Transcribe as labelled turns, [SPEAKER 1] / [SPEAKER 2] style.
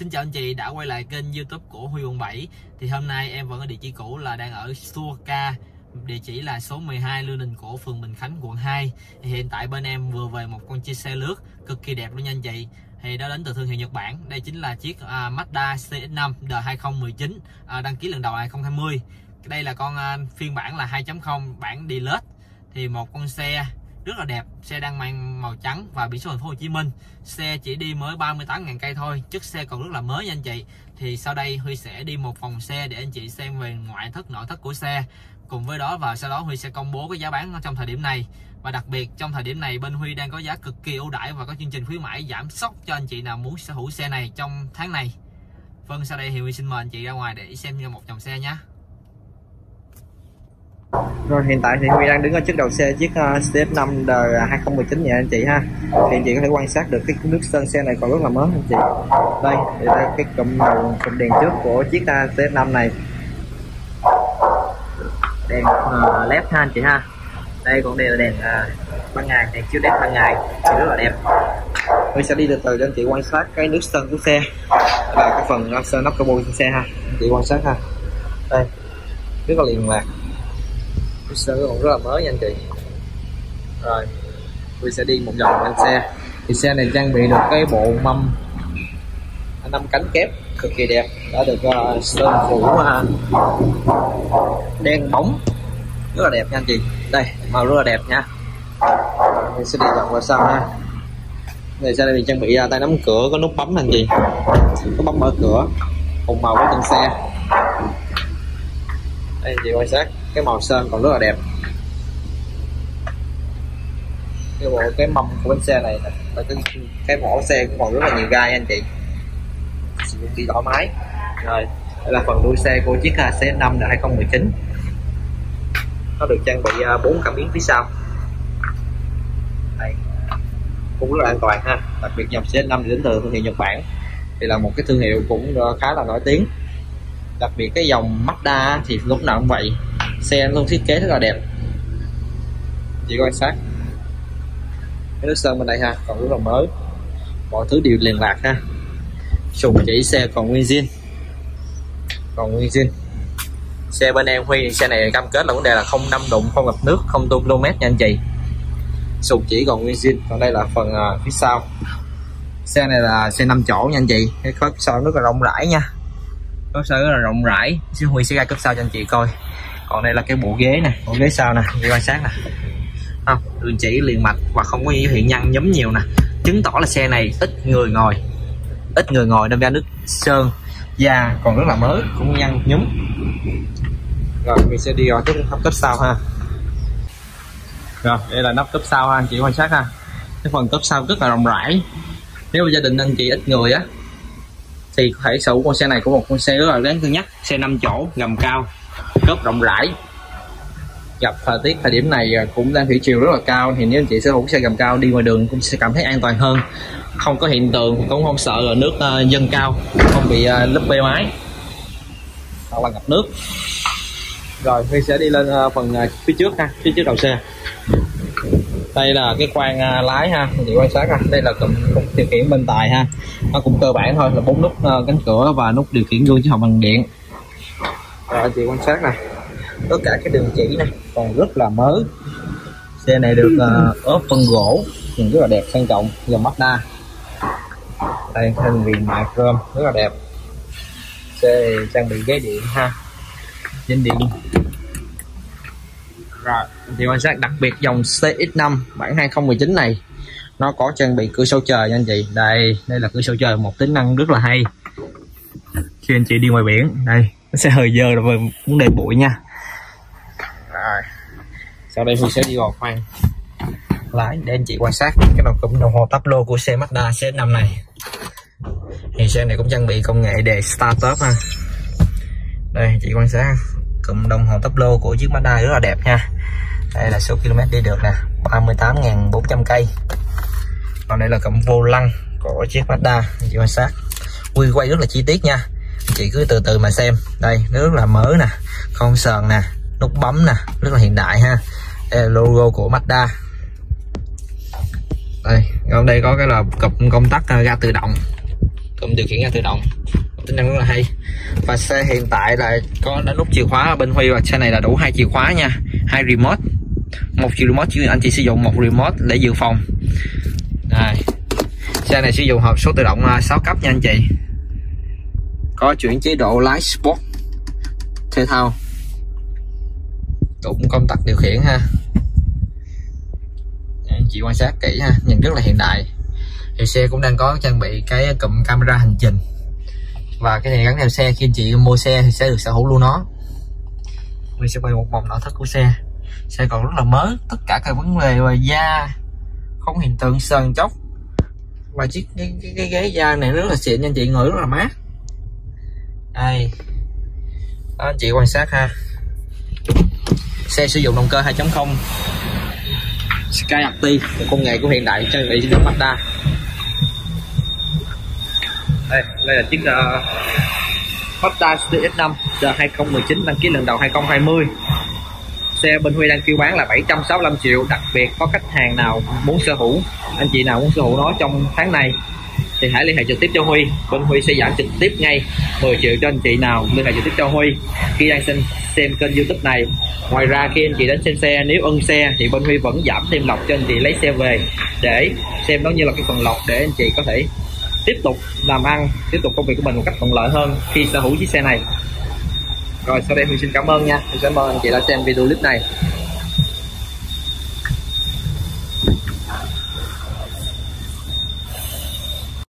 [SPEAKER 1] Xin chào anh chị đã quay lại kênh youtube của Huy quận 7 Thì hôm nay em vẫn ở địa chỉ cũ là đang ở Suoka Địa chỉ là số 12 Lưu Đình Cổ, phường Bình Khánh, quận 2 thì Hiện tại bên em vừa về một con chiếc xe lướt cực kỳ đẹp luôn nha anh chị. Thì đó đến từ thương hiệu Nhật Bản. Đây chính là chiếc uh, Mazda CX-5 D2019 uh, đăng ký lần đầu 2020 đây là con uh, phiên bản là 2.0 bản Deluxe. Thì một con xe rất là đẹp. Xe đang mang màu trắng và biển số thành phố Hồ Chí Minh. Xe chỉ đi mới 38.000 cây thôi chiếc xe còn rất là mới nha anh chị. Thì sau đây Huy sẽ đi một vòng xe để anh chị xem về ngoại thất, nội thất của xe. Cùng với đó và sau đó Huy sẽ công bố cái giá bán trong thời điểm này. Và đặc biệt, trong thời điểm này bên Huy đang có giá cực kỳ ưu đãi và có chương trình khuyến mãi giảm sốc cho anh chị nào muốn sở hữu xe này trong tháng này. Vâng sau đây thì Huy xin mời anh chị ra ngoài để xem một dòng xe nhé
[SPEAKER 2] rồi hiện tại thì Huy đang đứng ở trước đầu xe chiếc ờ, uh, CF5 đời ờ, 2019 nha anh chị ha? Thì anh chị có thể quan sát được cái nước sơn xe này còn rất là mới anh chị? Đây đây cái cụm màu cụm đèn trước của chiếc ờ, uh, CF5 này. Đèn uh, led ha anh chị ha? Đây cũng đây là đèn uh, ban ngày đèn chiếu đèn ban ngày thì rất là đẹp. Huy sẽ đi từ từ cho anh chị quan sát cái nước sơn của xe và cái phần uh, sơn nắp cabo trên xe ha anh chị quan sát ha. Đây rất là liền lạc cái còn rất là mới nha anh chị. Rồi Huy sẽ đi một vòng lên xe. Thì xe này trang bị được cái bộ mâm à, năm cánh kép cực kỳ đẹp. Đã được uh, sơn phủ uh, đen bóng. Rất là đẹp nha anh chị. Đây màu rất là đẹp nha. Mình sẽ đi vòng qua sau ha. Này xe này thì trang bị uh, tay nắm cửa có nút bấm anh chị. Có bấm mở cửa. Cùng màu với từng xe. Đây anh chị quan sát cái màu sơn còn rất là đẹp. Cái bộ cái mâm của bánh xe này là cái, cái vỏ xe cũng còn rất là nhiều gai anh chị. Sử dụng đi thoải mái. Rồi đây là phần đuôi xe của chiếc C5 là 2019 nó được trang bị à, bốn cảm biến phía sau. Đây. Cũng rất là an toàn ha. Đặc biệt dòng C5 đến từ thương hiệu Nhật Bản. Thì là một cái thương hiệu cũng à, khá là nổi tiếng. Đặc biệt cái dòng Mazda thì lúc nào cũng vậy xe luôn thiết kế rất là đẹp. Chỉ quan sát. Cái nước sơn bên đây ha còn rất là mới. Mọi thứ đều liền lạc ha. Sùng chỉ xe còn nguyên zin. Còn nguyên zin. Xe bên em huy xe này cam kết là vấn đề là không năm đụng không gặp nước không tung km nha anh chị. Sùng chỉ còn nguyên zin còn đây là phần uh, phía sau. Xe này là xe 5 chỗ nha anh chị. Cái khớp sau rất là rộng rãi nha. Khớp sau rất là rộng rãi. Xin huy sẽ ra cấp sau cho anh chị coi còn đây là cái bộ ghế này, bộ ghế sau nè đi quan sát nè. Không đường chỉ liền mạch và không có hiện nhăn nhấm nhiều nè. Chứng tỏ là xe này ít người ngồi ít người ngồi nên ra nước sơn da còn rất là mới cũng nhăn nhúm rồi mình sẽ đi vào cái nắp cấp sau ha. Rồi đây là nắp cấp sau ha anh chị quan sát ha. Cái phần cấp sau rất là rộng rãi. Nếu gia đình anh chị ít người á thì có thể sở hữu con xe này của một con xe rất là đáng cân nhắc xe 5 chỗ gầm cao rất rộng rãi. Gặp thời tiết thời điểm này à, cũng đang thủy chiều rất là cao thì nếu anh chị sở hữu xe gầm cao đi ngoài đường cũng sẽ cảm thấy an toàn hơn. Không có hiện tượng cũng không sợ là nước uh, dâng cao không bị uh, lấp bê máy hoặc là ngập nước. Rồi Huy sẽ đi lên uh, phần uh, phía trước ha phía trước đầu xe. Đây là cái khoang uh, lái ha anh chị quan sát ha. Đây là cụm điều khiển bên tài ha. Nó cũng cơ bản thôi là bốn nút uh, cánh cửa và nút điều khiển gương chứ không bằng điện rồi chị quan sát này tất cả cái đường chỉ này còn rất là mới. Xe này được ờ, uh, ốp phân gỗ nhìn rất là đẹp sang trọng dòng Mazda. Đây thân viền mạ chrome rất là đẹp. Xe trang bị ghế điện ha. Trên điện. Rồi thì quan sát đặc biệt dòng CX5 bản 2019 này. Nó có trang bị cửa sổ trời nha anh chị. Đây đây là cửa sổ trời một tính năng rất là hay. Khi anh chị đi ngoài biển đây nó sẽ hơi dơ rồi vâng, vấn đề bụi nha. Rồi. Sau đây tôi sẽ đi vào khoang. Lái, để anh chị quan sát cái đầu cụm đồng hồ tắp lô của xe Mazda CX5 này. Thì xe này cũng trang bị công nghệ đề startup ha. Đây chị quan sát cụm đồng hồ tắp lô của chiếc Mazda rất là đẹp nha. Đây là số km đi được nè. 38.400 cây. Còn đây là cụm vô lăng của chiếc Mazda. Chị quan sát. Quy quay rất là chi tiết nha chị cứ từ từ mà xem. Đây rất là mới nè không sờn nè, nút bấm nè, rất là hiện đại ha. Đây là logo của Mazda. Đây còn đây có cái là cụm công tắc à, ga tự động. Cụm điều khiển ga tự động. Tính năng rất là hay. Và xe hiện tại là có, đã nút chìa khóa ở bên Huy và xe này là đủ hai chìa khóa nha. Hai remote, một chìa remote, chứ anh chị sử dụng một remote để dự phòng. Đây, xe này sử dụng hộp số tự động 6 cấp nha anh chị có chuyển chế độ lái sport. Thể thao. Cũng công tắc điều khiển ha. Anh chị quan sát kỹ ha nhìn rất là hiện đại. Thì xe cũng đang có trang bị cái cụm camera hành trình. Và cái này gắn theo xe khi anh chị mua xe thì sẽ được sở hữu luôn nó. Mình sẽ quay một vòng nội thất của xe. Xe còn rất là mới tất cả các vấn đề về da không hiện tượng sờn chóc. Và chiếc cái, cái, cái ghế da này rất là xịn anh chị ngồi rất là mát đây. Đó, anh chị quan sát ha. Xe sử dụng động cơ 2.0 Sky Active một công nghệ của hiện đại trang bị trên Mazda. Đây đây là chiếc uh, Mazda CX-5 giờ 2019 đăng ký lần đầu 2020 xe bên Huy đang kêu bán là 765 triệu đặc biệt có khách hàng nào muốn sở hữu anh chị nào muốn sở hữu nó trong tháng này thì hãy liên hệ trực tiếp cho Huy. Bên Huy sẽ giảm trực tiếp ngay 10 triệu cho anh chị nào liên hệ trực tiếp cho Huy. Khi đang xem xem kênh YouTube này, ngoài ra khi anh chị đến xem xe, nếu ưng xe thì bên Huy vẫn giảm thêm lọc cho anh chị lấy xe về để xem đó như là cái phần lọc để anh chị có thể tiếp tục làm ăn, tiếp tục công việc của mình một cách thuận lợi hơn khi sở hữu chiếc xe này. Rồi, sau đây Huy xin cảm ơn nha. Huy cảm ơn anh chị đã xem video clip này.